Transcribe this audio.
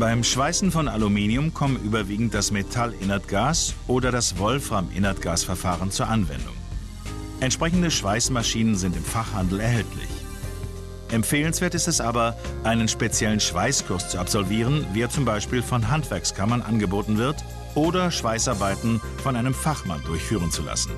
Beim Schweißen von Aluminium kommen überwiegend das Metallinertgas- oder das Wolfram-Innertgasverfahren zur Anwendung. Entsprechende Schweißmaschinen sind im Fachhandel erhältlich. Empfehlenswert ist es aber, einen speziellen Schweißkurs zu absolvieren, wie er zum Beispiel von Handwerkskammern angeboten wird, oder Schweißarbeiten von einem Fachmann durchführen zu lassen.